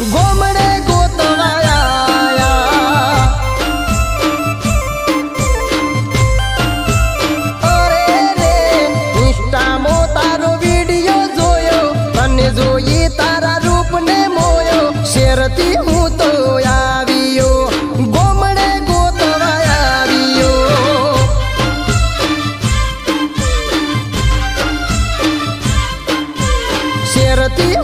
ગોમડે ગોતવાયા અરે રે તારો વીડિયો જોયો, અને જોઈ તારા રૂપને મોયો. શેરથી હું તો આવ્યો, ગોમડે ગોતવાયા આવ્યો. શેરથી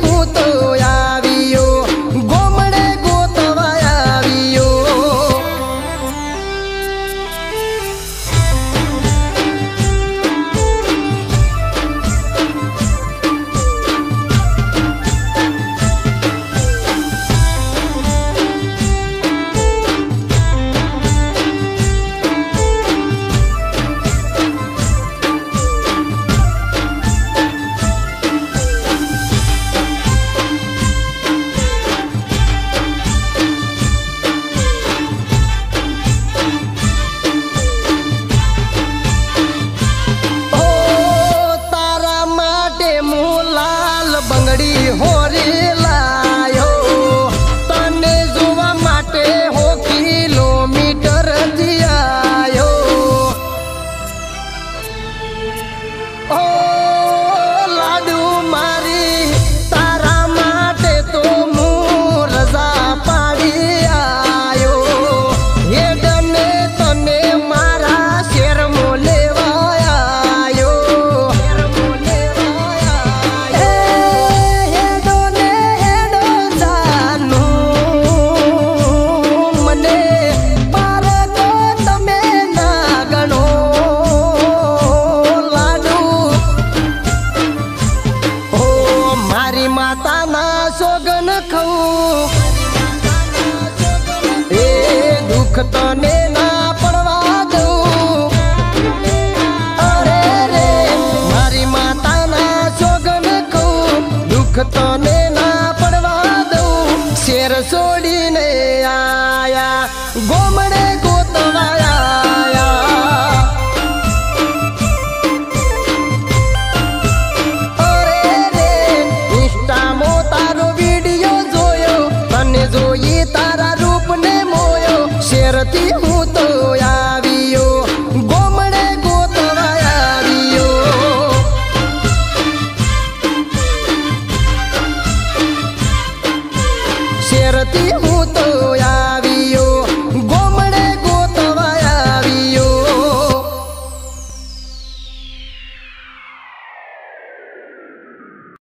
લઈને આયા ગોમડે તારા રૂપ ને મોયો. શેરથી શેરતી હું તો આવી